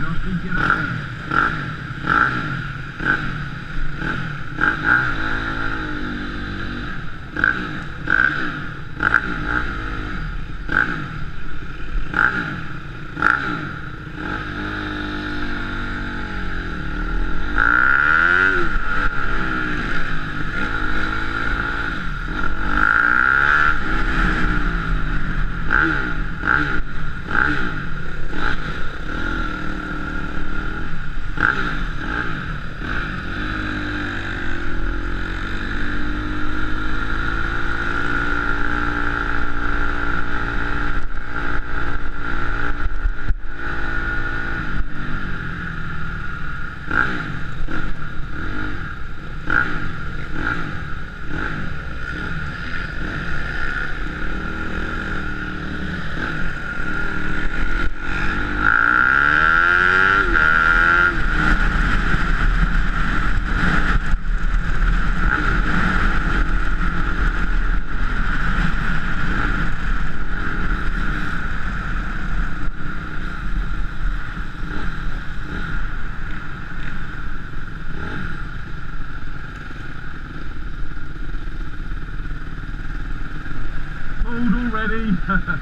don't think you're right. ready.